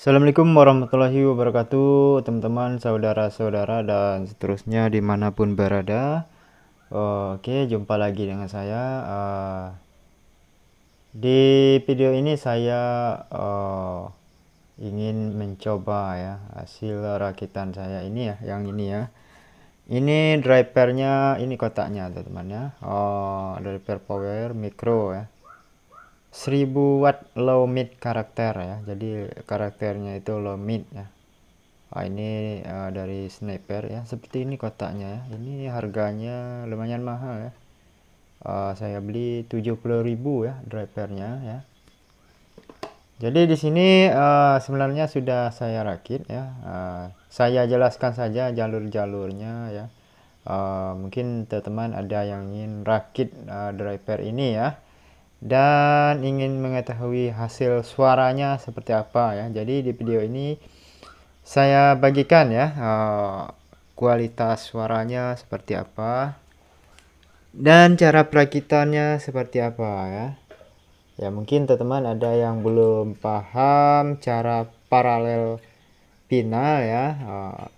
Assalamualaikum warahmatullahi wabarakatuh teman-teman saudara-saudara dan seterusnya di mana pun berada. Oke jumpa lagi dengan saya. Uh, di video ini saya uh, ingin mencoba ya hasil rakitan saya ini ya yang ini ya. Ini drivernya ini kotaknya teman-teman ya. Oh, driver power micro ya 1000 watt low mid karakter ya. Jadi karakternya itu low mid ya. Nah, ini uh, dari sniper ya. Seperti ini kotaknya ya. Ini harganya lumayan mahal ya. Uh, saya beli 70.000 ya drivernya ya. Jadi di sini uh, sebenarnya sudah saya rakit ya. Uh, saya jelaskan saja jalur-jalurnya ya. Uh, mungkin teman-teman ada yang ingin rakit uh, driver ini ya dan ingin mengetahui hasil suaranya seperti apa ya. Jadi di video ini saya bagikan ya uh, kualitas suaranya seperti apa dan cara perakitannya seperti apa ya. Ya mungkin teman-teman ada yang belum paham cara paralel pinal ya. Uh,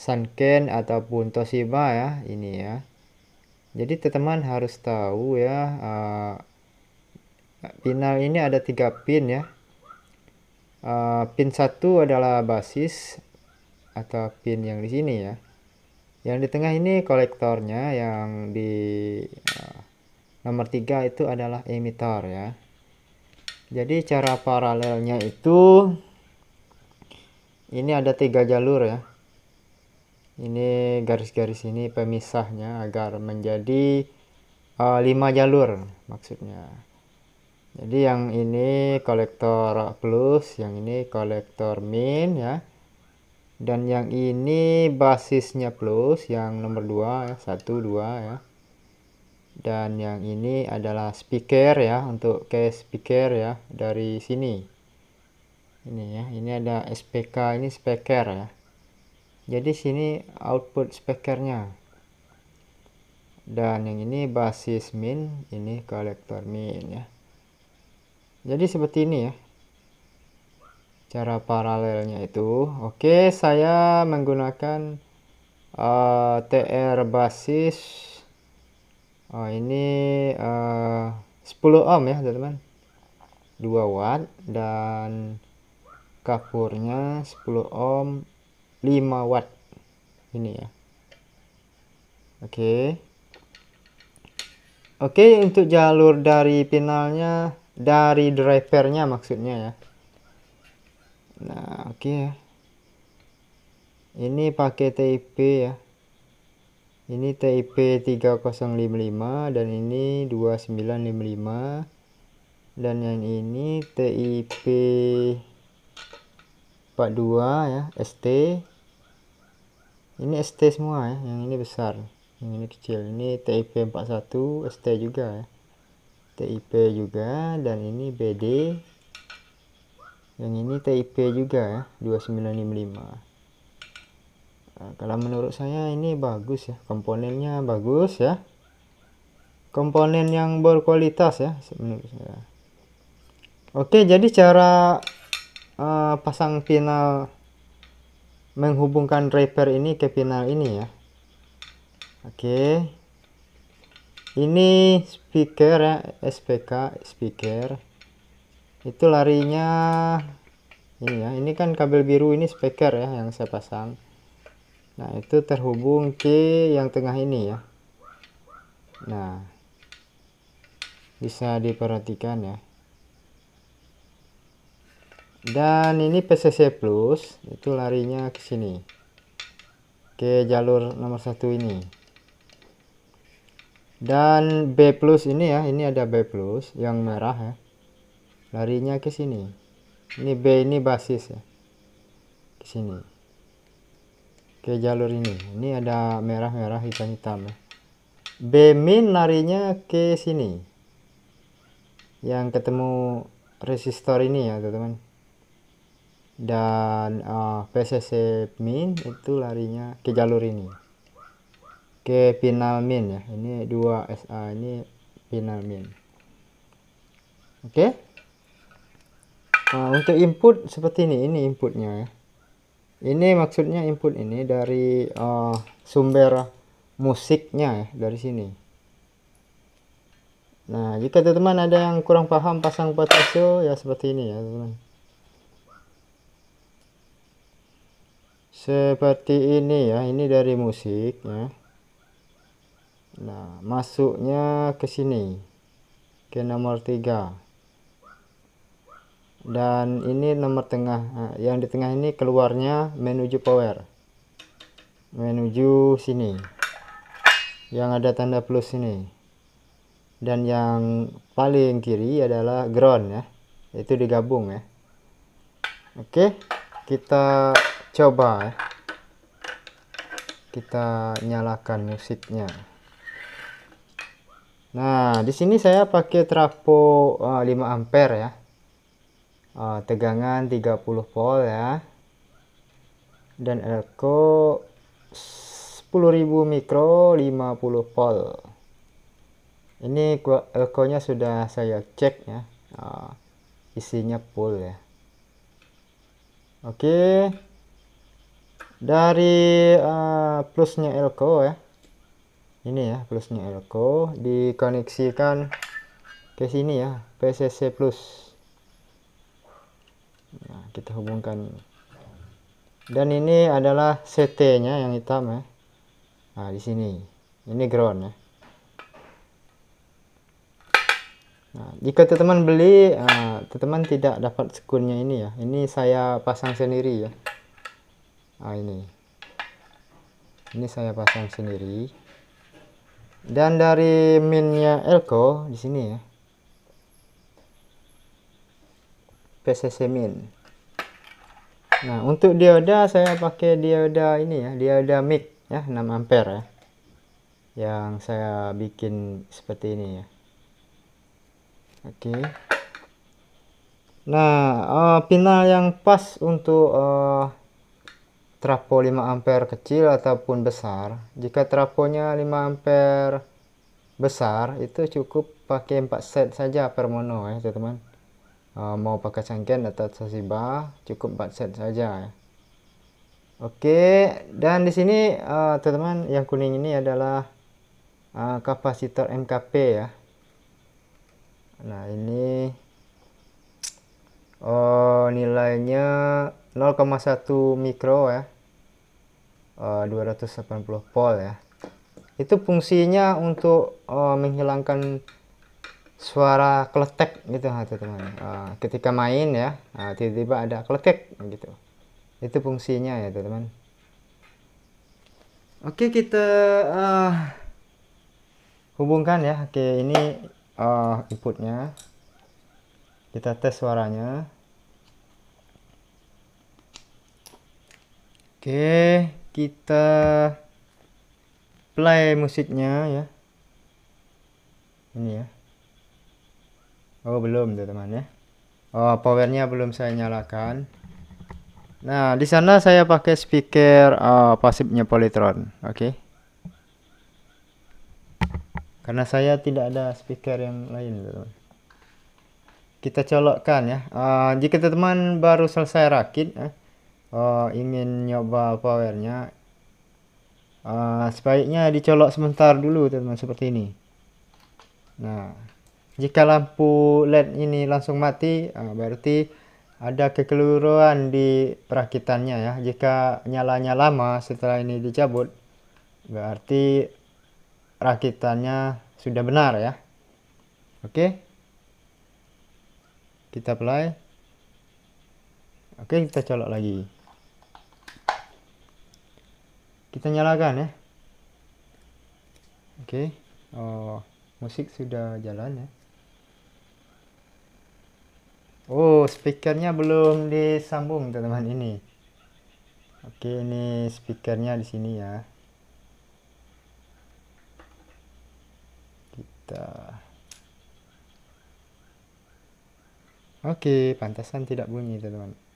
Sanken ataupun Toshiba ya ini ya jadi teman-teman harus tahu ya uh, pinal ini ada tiga pin ya. Uh, pin satu adalah basis atau pin yang di sini ya. Yang di tengah ini kolektornya yang di uh, nomor tiga itu adalah emitter ya. Jadi cara paralelnya itu ini ada tiga jalur ya. Ini garis-garis ini pemisahnya agar menjadi uh, lima jalur maksudnya jadi yang ini kolektor plus yang ini kolektor min ya. Dan yang ini basisnya plus yang nomor dua ya satu dua ya. Dan yang ini adalah speaker ya untuk case speaker ya dari sini. Ini ya ini ada SPK ini speaker ya. Jadi sini output speakernya. Dan yang ini basis min ini kolektor min ya jadi seperti ini ya. Cara paralelnya itu. Oke saya menggunakan uh, eh, TR basis. Oh, ini uh, 10 ohm ya teman-teman. 2 watt dan kapurnya 10 ohm 5 watt. Ini ya. Oke. Okay. oke okay, untuk jalur dari pinalnya dari drivernya maksudnya ya. Nah oke. Okay ya. Ini pakai TIP ya ini TIP 3055 dan ini 2955 dan yang ini TIP 42 ya ST ini ST semua ya yang ini besar yang ini kecil. Ini TIP 41 ST juga ya TIP juga dan ini BD yang ini TIP juga ya 2955 nah, kalau menurut saya ini bagus ya. Komponennya bagus ya. Komponen yang berkualitas ya menurut saya. Oke jadi cara uh, pasang pinal menghubungkan driver ini ke pinal ini ya. Oke. Ini speaker ya SPK speaker. Itu larinya ini ya ini kan kabel biru ini speaker ya yang saya pasang. Nah itu terhubung ke yang tengah ini ya. Nah bisa diperhatikan ya. Dan ini PCC plus itu larinya ke sini. Ke jalur nomor satu ini dan B plus ini ya ini ada B plus yang merah ya. Larinya ke sini. Ini B ini basis ya. Ke sini. Ke jalur ini. Ini ada merah-merah hitam-hitam ya. B min larinya ke sini. Yang ketemu resistor ini ya teman-teman. Dan uh, PCC min itu larinya ke jalur ini ke final min ya ini dua SA ini final min oke okay? Nah, untuk input seperti ini, ini inputnya ya. Ini maksudnya input ini dari uh, sumber musiknya ya, dari sini. Nah, jika teman-teman ada yang kurang paham pasang potasio ya seperti ini ya, teman. Seperti ini ya, ini dari musik ya. Nah, masuknya ke sini. Ke nomor 3 dan ini nomor tengah. Nah, yang di tengah ini keluarnya menuju power. Menuju sini. Yang ada tanda plus ini. Dan yang paling kiri adalah ground ya. Itu digabung ya. Oke kita coba ya. Kita nyalakan musiknya nah di sini saya pakai trafo uh, 5 ampere ya. Uh, tegangan 30 volt ya. Dan elko 10.000 mikro 50 volt. Ini elko nya sudah saya cek ya. Uh, isinya full ya. Oke. Dari uh, plusnya elko ya ini ya plusnya elko dikoneksikan ke sini ya PCC plus. Nah, kita hubungkan dan ini adalah CT nya yang hitam ya. Nah di sini. Ini ground ya. Nah jika teman-teman beli teman-teman tidak dapat sekunnya ini ya. Ini saya pasang sendiri ya. Nah ini. Ini saya pasang sendiri dan dari minnya Elko di sini ya. PCC min. Nah untuk dioda saya pakai dioda ini ya dioda mic ya 6 ampere ya. Yang saya bikin seperti ini ya. Oke. Nah uh, pinal yang pas untuk uh, trapo 5 ampere kecil ataupun besar jika traponya 5 ampere besar itu cukup pakai 4 set saja per mono ya teman-teman uh, mau pakai cangkir atau Toshiba cukup 4 set saja ya. Oke, dan di sini teman-teman yang kuning ini adalah uh, kapasitor MKP ya. Nah, ini oh nilainya 0,1 mikro ya. Uh, 280 volt ya. Itu fungsinya untuk uh, menghilangkan suara kletek gitu teman-teman. Uh, ketika main ya tiba tiba-tiba ada kletek gitu. Itu fungsinya ya teman-teman. Oke kita uh, hubungkan ya. Oke ini uh, inputnya. Kita tes suaranya oke kita play musiknya ya. Ini ya. Oh belum teman-teman ya. Oh powernya belum saya nyalakan. Nah di sana saya pakai speaker uh, pasifnya Polytron Oke. Okay? Karena saya tidak ada speaker yang lain teman-teman. Kita colokkan ya. Uh, Jika teman-teman baru selesai rakit eh, uh, Ingin nyoba powernya uh, Sebaiknya dicolok sebentar dulu teman-teman seperti ini. Nah jika lampu LED ini langsung mati uh, berarti ada kekeliruan di perakitannya ya. Jika nyalanya lama setelah ini dicabut berarti rakitannya sudah benar ya. Oke? Kita play. Oke kita colok lagi kita nyalakan ya oke oh musik sudah jalan ya Oh, speakernya belum disambung teman-teman ini. Oke, ini speakernya di sini ya. Kita Oke, pantasan tidak bunyi teman-teman.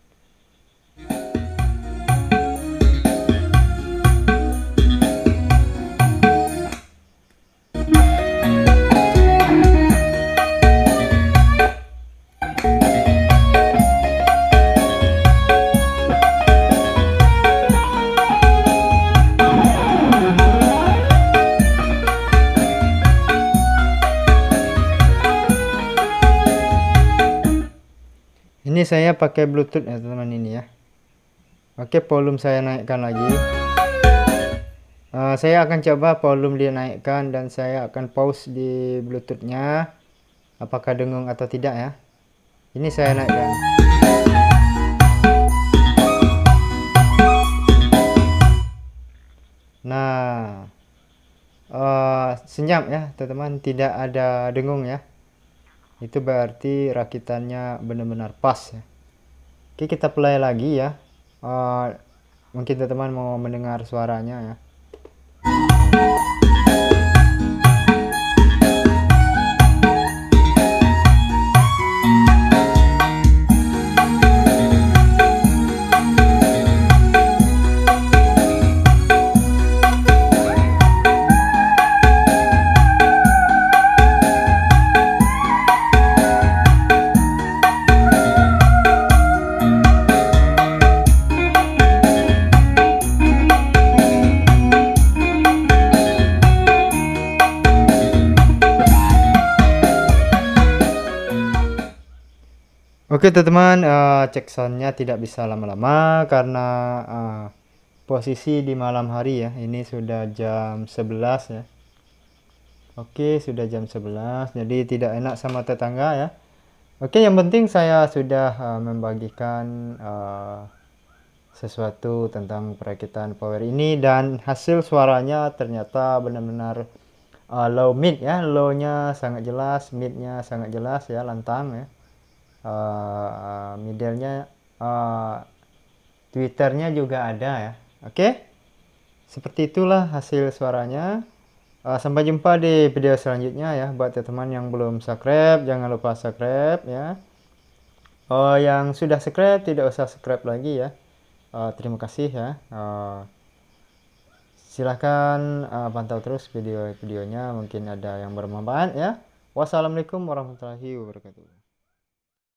Ini saya pakai bluetooth ya teman-teman ini ya. Oke volume saya naikkan lagi. Uh, saya akan coba volume dia naikkan dan saya akan pause di bluetoothnya. Apakah dengung atau tidak ya? Ini saya naikkan. Nah uh, senyap ya teman-teman. Tidak ada dengung ya itu berarti rakitannya benar-benar pas ya. Oke kita play lagi ya. Uh, mungkin teman-teman mau mendengar suaranya ya Oke teman-teman, uh, cek soundnya tidak bisa lama-lama karena uh, posisi di malam hari ya. Ini sudah jam 11 ya. Oke, sudah jam 11, jadi tidak enak sama tetangga ya. Oke, yang penting saya sudah uh, membagikan uh, sesuatu tentang perakitan power ini dan hasil suaranya ternyata benar-benar uh, low mid ya. Low-nya sangat jelas, mid-nya sangat jelas ya, lantang ya uh, middle-nya uh, Twitternya juga ada ya. Oke? Okay? seperti itulah hasil suaranya. Uh, sampai jumpa di video selanjutnya ya buat teman-teman yang belum subscribe jangan lupa subscribe ya. Oh yang sudah subscribe tidak usah subscribe lagi ya. Uh, terima kasih ya. Uh, silahkan uh, pantau terus video-videonya mungkin ada yang bermanfaat ya. Wassalamualaikum warahmatullahi wabarakatuh